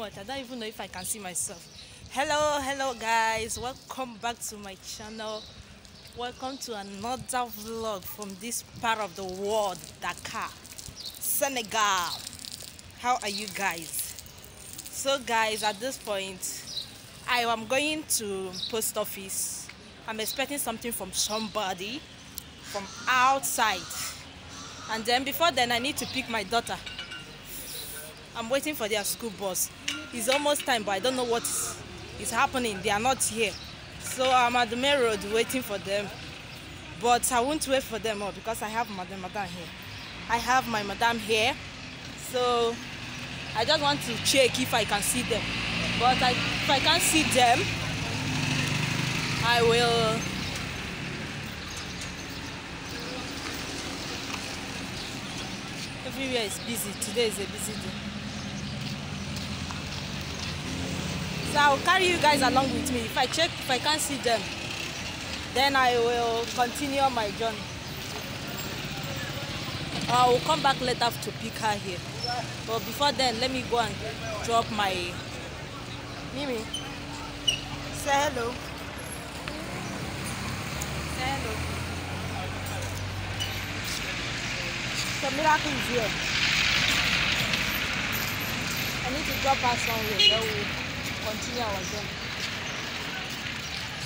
much. I don't even know if I can see myself. Hello, hello guys. Welcome back to my channel. Welcome to another vlog from this part of the world, Dakar, Senegal. How are you guys? So guys, at this point, I am going to post office. I'm expecting something from somebody from outside. And then before then, I need to pick my daughter. I'm waiting for their school bus. It's almost time, but I don't know what is, happening. They are not here. So I'm at the main road waiting for them. But I won't wait for them all because I have Madam Madam here. I have my Madam here. So I just want to check if I can see them. But I, if I can't see them, I will everywhere is busy today is a busy day so i'll carry you guys along with me. If i check if i can't see them then i will continue my journey. Uh, I will come back later to pick her here. But before then let me go and drop my mimi. Say hello. Say hello. So miracle is here. I need to drop her somewhere. Continue our journey.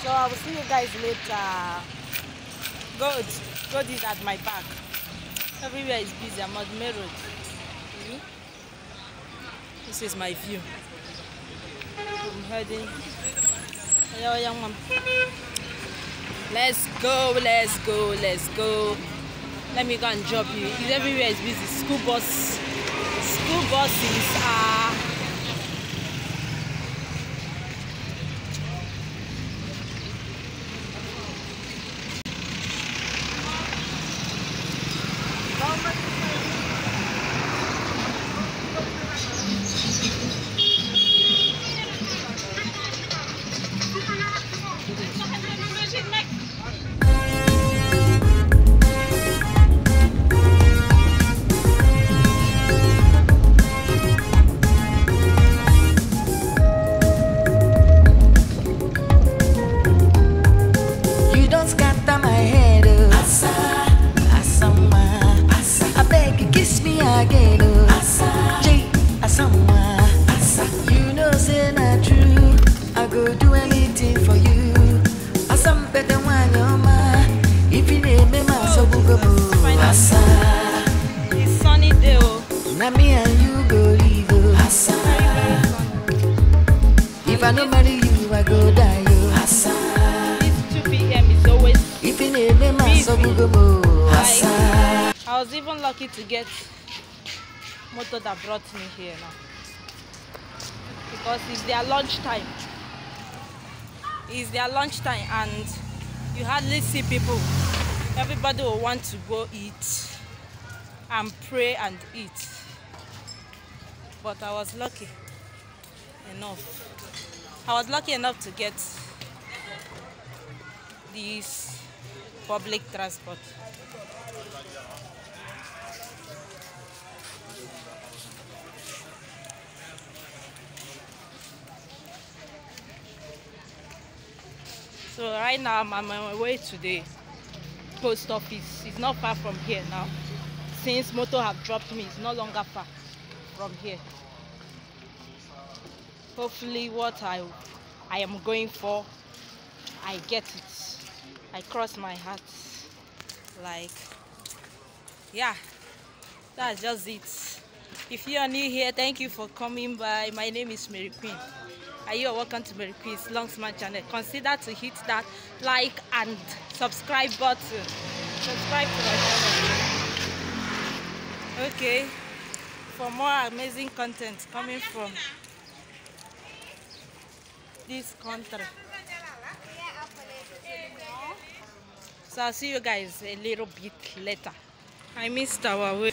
So I will see you guys later. Good. God is at my back. Everywhere is busy. I'm on main road. Mhm. This is my view. I'm heading. Hello, young mom. Let's go, let's go, let's go let me go and drop you everywhere is busy school bus school buses are lucky to get motor that brought me here now. Because it's their lunch time. It's their lunch time and you hardly see people. Everybody will want to go eat and pray and eat. But I was lucky enough. I was lucky enough to get this public transport So right now I'm on my way to the post office. It's not far from here now. Since Moto have dropped me, it's no longer far from here. Hopefully what I I am going for, I get it. I cross my heart. Like yeah, that's just it. If you are new here, thank you for coming by. My name is Mary Queen. Are you welcome to Mary Queen's Longman's channel? Consider to hit that like and subscribe button. Subscribe to my channel. Okay. For more amazing content coming from this country. So I'll see you guys a little bit later. I missed our way.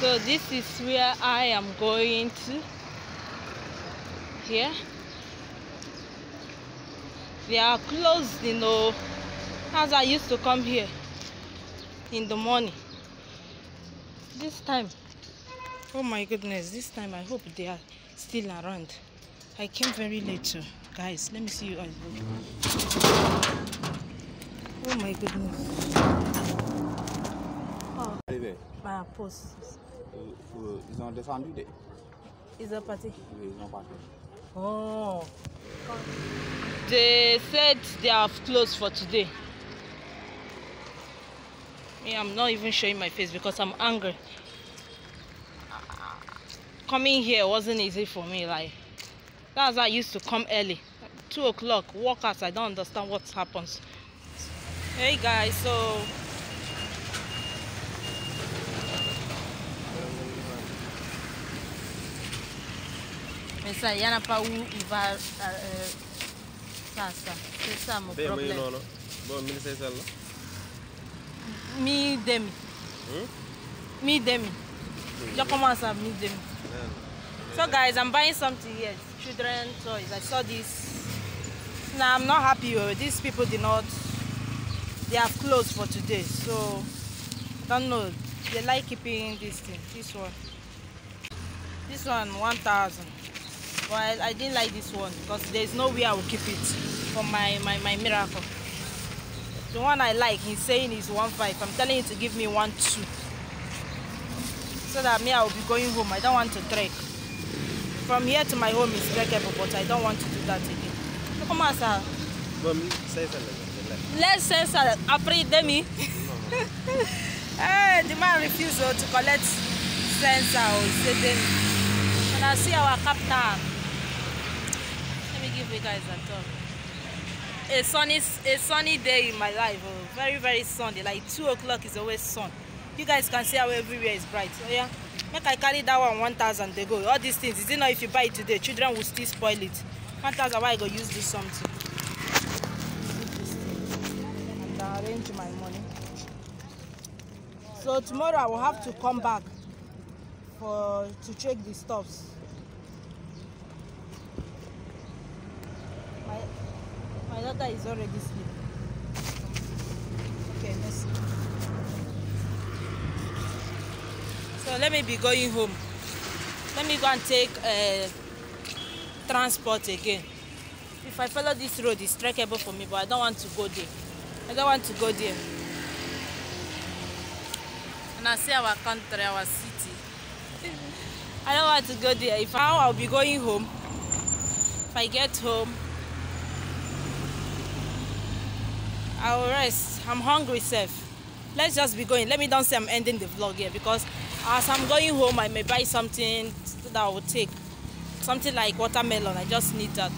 So this is where I am going to. Here. They are closed, you know. As I used to come here in the morning. This time Oh my goodness, this time I hope they are still around. I came very late too. Guys, let me see you guys. Oh my goodness. Oh, ah, Arrivé. my post. Euh, euh, ils ont descendu des. Is a party? Oui, ils ont parti. Oh. They said they have closed for today. Me, I'm not even showing my face because I'm angry. Coming here wasn't easy for me. Like that's I used to come early, two o'clock. Workers, I don't understand what happens. Hey guys, so Mais ça, il n'y en a pas où il va. C'est ça mon bee mu ngi problème. noonu boobu 1500 la. Mi demi. Hmm? Mi demi. Je commence à mi demi. So guys, I'm buying something here. Children toys. I saw this. Now I'm not happy. Oh. These people did not. They have closed for today. So I don't know. They like keeping this thing. This one. This one, 1,000. But I, I didn't like this one because there's no way I will keep it for my, my, my miracle. The one I like, he's saying is one five. I'm telling you to give me one two. So that me, I will be going home. I don't want to trek. From here to my home is trekkable, but I don't want to do that again. So come on, sir. boobu 1500 la ñu lekk. Let's say, sir, après demi. hey, the man refused to collect sensor. Oh, he said demi. And I see our captain. Give you guys a talk. A sunny, a sunny day in my life. Oh, very, very sunny. Like two o'clock is always sun. You guys can see how everywhere is bright. So yeah, make I carry that one one thousand. They go. All these things. Is it not if you buy it today, children will still spoil it. One thousand. Why I go use this something? and arrange my money. So tomorrow I will have to come back for to check the stuffs. Daughter is already sleeping. Okay, let's see. So let me be going home. Let me go and take uh, transport again. If I follow this road, it's trackable for me, but I don't want to go there. I don't want to go there. And I see our country, our city. I don't want to go there. If now I'll be going home. If I get home, I will rest. I'm hungry, Seth. Let's just be going. Let me don't say I'm ending the vlog here because as I'm going home, I may buy something that I will take. Something like watermelon. I just need that.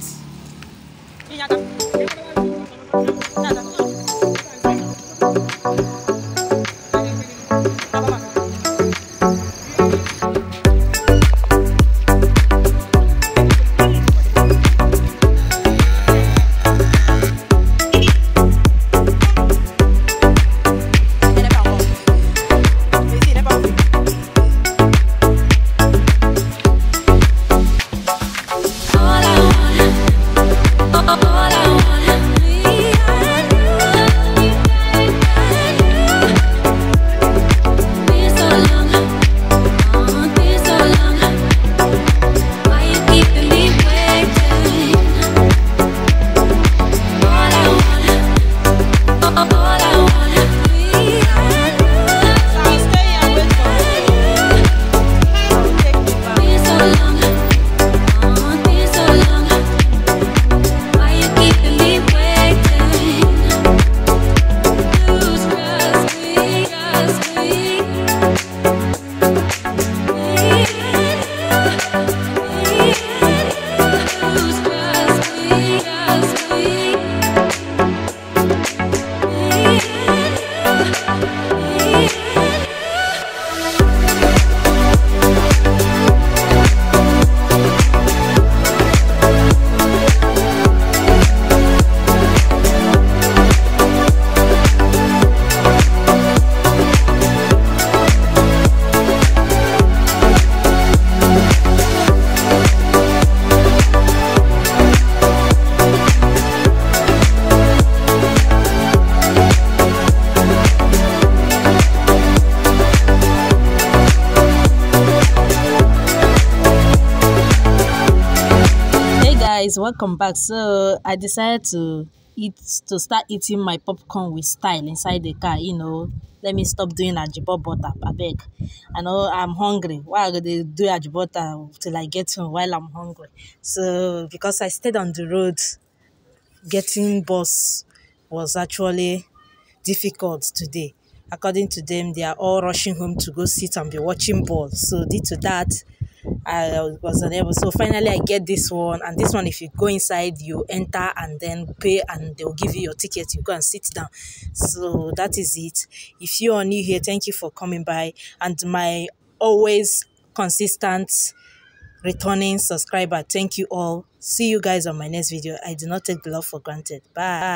Welcome back so i decided to eat to start eating my popcorn with style inside the car you know. Let me stop doing ajibobota abeg i beg. I know i'm hungry. Why i dey do ajibota till i get home while i'm hungry? So because i stayed on the road getting bus was actually difficult today. According to them they are all rushing home to go sit and be watching ball. So due to that I was unable. So finally, I get this one, and this one, if you go inside, you enter and then pay, and they'll give you your ticket. You go and sit down. So that is it. If you are new here, thank you for coming by, and my always consistent returning subscriber. Thank you all. See you guys on my next video. I do not take the love for granted. Bye.